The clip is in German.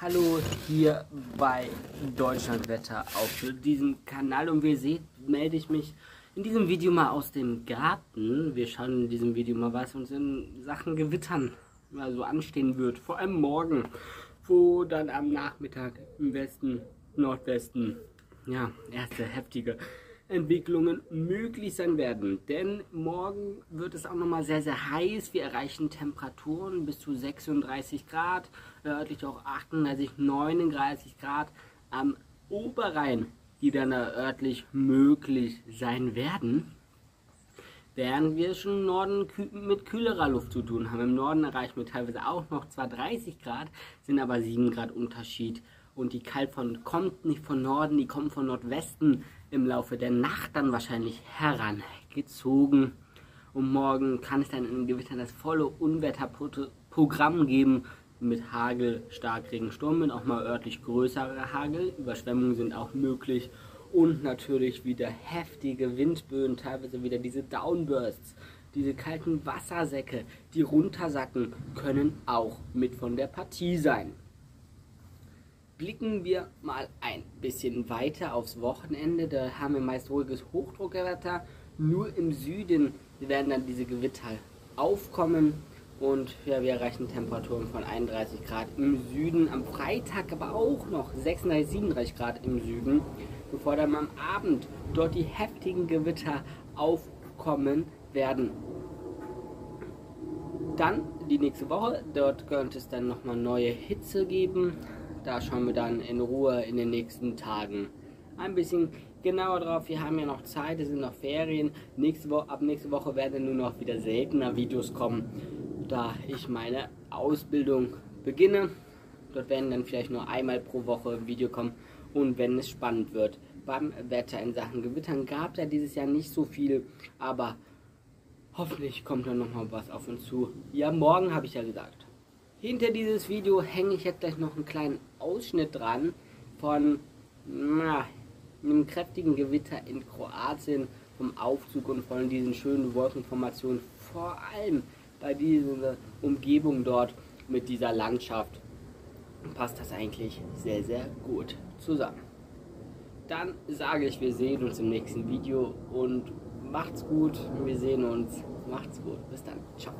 Hallo hier bei Deutschlandwetter auf diesem Kanal und wie ihr seht, melde ich mich in diesem Video mal aus dem Garten. Wir schauen in diesem Video mal, was uns in Sachen Gewittern mal so anstehen wird. Vor allem morgen, wo dann am Nachmittag im Westen, Nordwesten, ja, erste heftige Entwicklungen möglich sein werden. Denn morgen wird es auch nochmal sehr, sehr heiß. Wir erreichen Temperaturen bis zu 36 Grad, örtlich auch 38, 39 Grad am Oberrhein, die dann örtlich möglich sein werden. Während wir schon im Norden mit kühlerer Luft zu tun haben. Im Norden erreichen wir teilweise auch noch zwar 30 Grad, sind aber 7 Grad Unterschied. Und die Kaltfront kommt nicht von Norden, die kommt von Nordwesten im Laufe der Nacht dann wahrscheinlich herangezogen. Und morgen kann es dann in Gewittern das volle Unwetterprogramm geben mit Hagel, Starkregen, Sturm und auch mal örtlich größere Hagel. Überschwemmungen sind auch möglich und natürlich wieder heftige Windböen, teilweise wieder diese Downbursts. Diese kalten Wassersäcke, die runtersacken, können auch mit von der Partie sein blicken wir mal ein bisschen weiter aufs Wochenende. Da haben wir meist ruhiges Hochdruckgewitter. Nur im Süden werden dann diese Gewitter aufkommen. Und ja, wir erreichen Temperaturen von 31 Grad im Süden. Am Freitag aber auch noch 36, 37 Grad im Süden. Bevor dann am Abend dort die heftigen Gewitter aufkommen werden. Dann die nächste Woche, dort könnte es dann nochmal neue Hitze geben. Da schauen wir dann in Ruhe in den nächsten Tagen ein bisschen genauer drauf. Wir haben ja noch Zeit, es sind noch Ferien. Nächste Woche, ab nächste Woche werden nur noch wieder seltener Videos kommen, da ich meine Ausbildung beginne. Dort werden dann vielleicht nur einmal pro Woche ein Video kommen und wenn es spannend wird. Beim Wetter in Sachen Gewittern gab es ja dieses Jahr nicht so viel, aber hoffentlich kommt dann noch mal was auf uns zu. Ja, morgen habe ich ja gesagt. Hinter dieses Video hänge ich jetzt gleich noch einen kleinen Ausschnitt dran von na, einem kräftigen Gewitter in Kroatien, vom Aufzug und von diesen schönen Wolkenformationen, vor allem bei dieser Umgebung dort mit dieser Landschaft passt das eigentlich sehr, sehr gut zusammen. Dann sage ich, wir sehen uns im nächsten Video und macht's gut. Wir sehen uns. Macht's gut. Bis dann. Ciao.